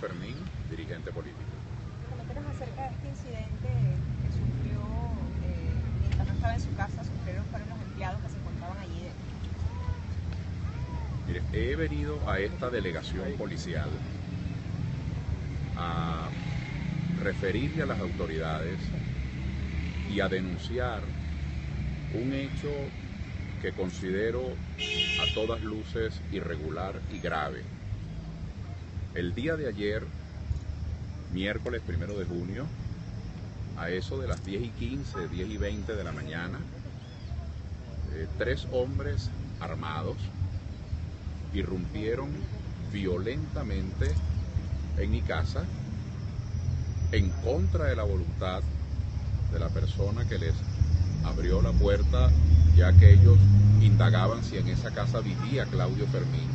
Fermín, dirigente político. Coméntanos acerca de este incidente que sufrió eh, mientras no estaba en su casa, sufrieron fueron los empleados que se encontraban allí. Mire, he venido a esta delegación policial a referirle a las autoridades y a denunciar un hecho que considero a todas luces irregular y grave. El día de ayer, miércoles primero de junio, a eso de las 10 y 15, 10 y 20 de la mañana, eh, tres hombres armados irrumpieron violentamente en mi casa en contra de la voluntad de la persona que les abrió la puerta, ya que ellos indagaban si en esa casa vivía Claudio Fermín.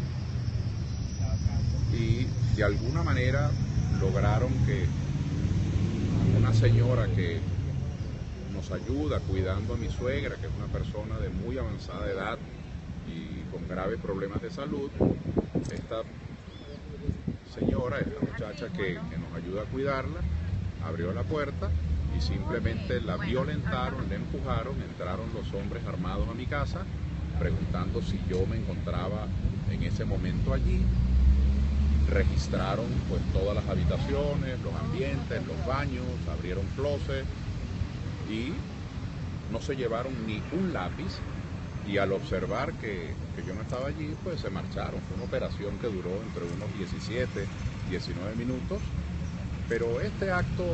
Y de alguna manera lograron que una señora que nos ayuda cuidando a mi suegra, que es una persona de muy avanzada edad y con graves problemas de salud, esta señora, esta muchacha que, nos ayuda a cuidarla, abrió la puerta y simplemente la violentaron, la empujaron, entraron los hombres armados a mi casa preguntando si yo me encontraba en ese momento allí. Registraron pues todas las habitaciones, los ambientes, los baños, abrieron closet y no se llevaron ni un lápiz y al observar que, que, yo no estaba allí, pues se marcharon. Fue una operación que duró entre unos 17, 19 minutos pero este acto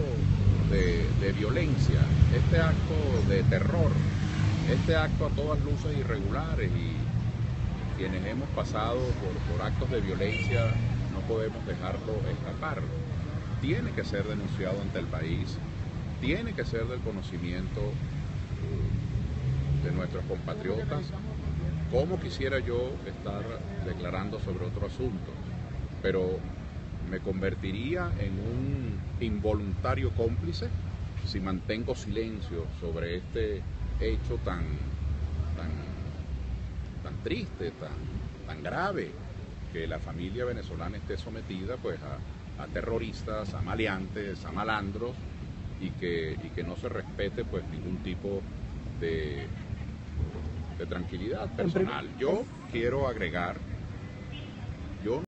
de, violencia, este acto de terror, este acto a todas luces irregulares y quienes hemos pasado por actos de violencia no podemos dejarlo escapar. Tiene que ser denunciado ante el país, tiene que ser del conocimiento de nuestros compatriotas. Como quisiera yo estar declarando sobre otro asunto, pero me convertiría en un involuntario cómplice si mantengo silencio sobre este hecho tan, tan, tan triste, tan, tan grave, que la familia venezolana esté sometida pues a, a terroristas, a maleantes, a malandros y que, y que no se respete pues ningún tipo de, de tranquilidad personal. Yo quiero agregar, yo